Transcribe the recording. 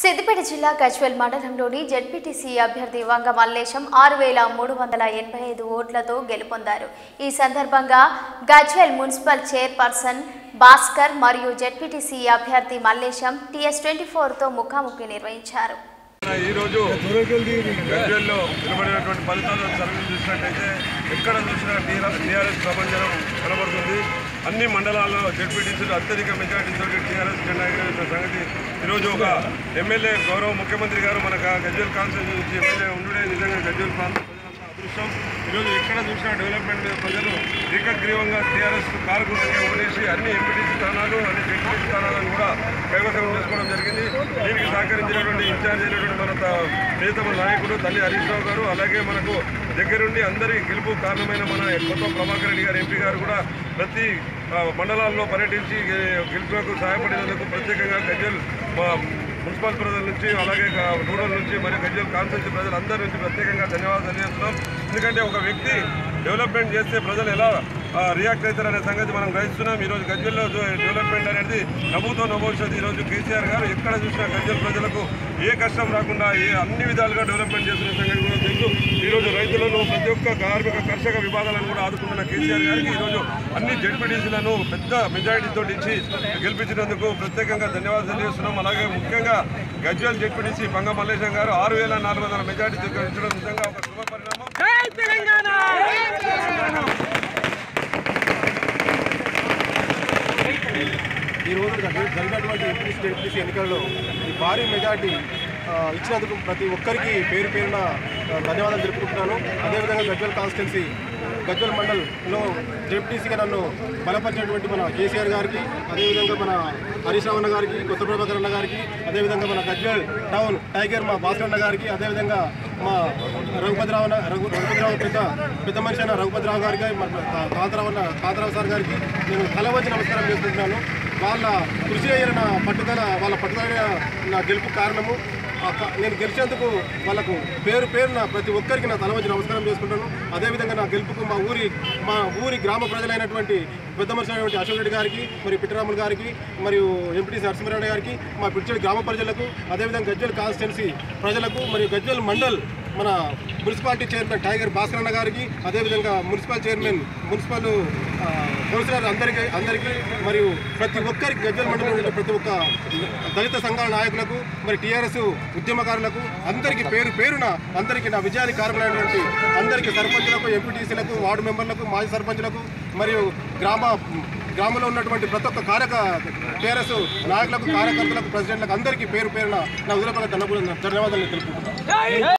సిద్దిపేట జిల్లా గజ్వెల్ మండలంలోని జడ్పీటీసీ అభ్యర్థి వంగ మల్లేశం ఆరు వేల మూడు వందల ఎనభై ఐదు ఓట్లతో గెలుపొందారు. ఈ సందర్భంగా గజ్వెల్ మున్సిపల్ చైర్పర్సన్ భాస్కర్ మరియు జడ్పీటీసీ అభ్యర్థి మల్లేశం టీఎస్ ట్వంటీ ఫోర్తో ముఖాముఖి నిర్వహించారు. ఈ రోజు గజ్వేల్లో నిలబడినటువంటి ఫలితాలను సర్వీస్ చూసినట్టయితే ఎక్కడ చూసినా టీఆర్ఎస్ ప్రపంచం కనబడుతుంది. అన్ని మండలాల్లో జడ్పీటీసీలు అత్యధిక మెజార్టీతో టీఆర్ఎస్ జెండా ఎగరేసిన సంగతి. ఈరోజు ఒక ఎమ్మెల్యే గౌరవ ముఖ్యమంత్రి గారు మన గజ్వేల్ కాన్స్టిట్యూన్సీ నుంచి ఎమ్మెల్యే ఉండుడే నిజంగా గజ్వేల్ ప్రాంతం అదృష్టం. ఈరోజు ఎక్కడ చూసినా డెవలప్మెంట్ ప్రజలు ఏకగ్రీవంగా టీఆర్ఎస్ కారుకుంటే ఓడేసి అన్ని ఎంపీటీసీ స్థానాలు అన్ని డిప్యూటీ స్థానాలను కూడా కైవసం చేసుకోవడం జరిగింది. దీనికి సహకరించినటువంటి ఇన్ఛార్జ్ అయినటువంటి మన త- నాయకుడు తల్లి హరీష్ రావు గారు అలాగే మనకు దగ్గరుండి అందరి గెలుపు కారణమైన మన కొత్త ప్రభాకర్ రెడ్డి గారు ఎంపీ గారు కూడా ప్రతి మండలాల్లో పర్యటించి గెలుపులకు సహాయపడినందుకు ప్రత్యేకంగా గజ్జల్ మున్సిపల్ ప్రజల నుంచి అలాగే గా- రూరల్ నుంచి మరియు గజ్జల్ కాన్స్టిట్యూన్సీ ప్రజలందరి నుంచి ప్రత్యేకంగా ధన్యవాదాలు తెలియజేస్తున్నాం. ఎందుకంటే ఒక వ్యక్తి డెవలప్మెంట్ చేస్తే ప్రజలు ఎలా రియాక్ట్ అవుతారనే సంగతి మనం గ్రహిస్తున్నాం. ఈరోజు గజ్వెల్లో డెవలప్మెంట్ అనేది నవ్వుతో నవ్వొచ్చేది ఈరోజు కేసీఆర్ గారు ఎక్కడ చూసినా గజ్వెల్ ప్రజలకు ఏ కష్టం రాకుండా ఏ అన్ని విధాలుగా డెవలప్మెంట్ చేస్తున్న సంగతి కూడా తెలుసు. ఈరోజు రైతులను ప్రతి ఒక్క కార్మిక కర్షక విభాగాలను కూడా ఆదుకుంటున్న కేసీఆర్ గారికి ఈరోజు అన్ని జడ్పీటీసీలను పెద్ద మెజారిటీతో ఇచ్చి గెలిపించినందుకు ప్రత్యేకంగా ధన్యవాదాలు తెలియజేస్తున్నాం. అలాగే ముఖ్యంగా గజ్వెల్ జడ్పీటీసీ బంగ మల్లేశం గారు ఆరు వేల నాలుగు వందల మెజారిటీతో గెలిచడం నిజంగా ఒక శుభ పరిణామం ఈ రోజు జరిగినటువంటి ఎంపీసీ ఎంపీసీ ఎన్నికల్లో ఈ భారీ మెజార్టీ ఇచ్చినందుకు ప్రతి ఒక్కరికి పేరు పేరున ధన్యవాదాలు జరుపుకుంటున్నాను అదేవిధంగా గజ్వల్ కాన్స్టిట్యున్సీ గజ్వల్ మండల్లో జడ్పీసీగా నన్ను బలపరిచినటువంటి మన కేసీఆర్ గారికి అదేవిధంగా మన హరీష్ రావు అన్న గారికి కొత్త ప్రభాకర్ అన్న గారికి అదేవిధంగా మన గజ్వల్ టౌన్ టైగర్ మా భాస్కర్ అన్న గారికి అదేవిధంగా మా రఘుపతిరావు అన్న రఘు రఘుపతిరావు పెద్ద పెద్ద మనిషి అయిన రఘుపతిరావు గారికి మన కాంతరావు అన్న కాంతరావు సార్ గారికి నేను తలవచ్చి నమస్కారం చేసుకుంటున్నాను వాళ్ళ కృషి అయిన నా పట్టుదల వాళ్ళ పట్టుదల నా గెలుపు కారణము. నేను గెలిచేందుకు వాళ్ళకు పేరు పేరున ప్రతి ఒక్కరికి నా తలవంచి నమస్కారం చేసుకుంటాను. అదేవిధంగా నా గెలుపుకు మా ఊరి మా ఊరి గ్రామ ప్రజలైనటువంటి పెద్ద మనిషి అశోక్ రెడ్డి గారికి మరియు పిట్టరాములు గారికి మరియు ఎంపీటీ నరసింహారెడ్డి గారికి మా పిచ్చడి గ్రామ ప్రజలకు అదేవిధంగా గజ్వెల్ కాన్స్టిట్యున్సీ ప్రజలకు మరియు గజ్వెల్ మండల్ మన మున్సిపాలిటీ చైర్మన్ టైగర్ భాస్కర్ అన్న గారికి అదేవిధంగా మున్సిపల్ చైర్మన్ మున్సిపల్ కౌన్సిలర్ అందరికీ అందరికీ మరియు ప్రతి ఒక్కరికి గజ్వల్ మండలంలో ప్రతి ఒక్క దళిత సంఘాల నాయకులకు మరి టీఆర్ఎస్ ఉద్యమకారులకు అందరికీ పేరు పేరున అందరికీ నా విజయానికి కారణమైనటువంటి అందరికీ సర్పంచులకు ఎంపీటీసీలకు వార్డు మెంబర్లకు మాజీ సర్పంచులకు మరియు గ్రామ గ్రామంలో ఉన్నటువంటి ప్రతి ఒక్క కార్యక టీఆర్ఎస్ నాయకులకు కార్యకర్తలకు ప్రెసిడెంట్లకు అందరికీ పేరు పేరున నా ఉదయపడ ధన్యవాదాలు తెలుపుకుంటున్నాను.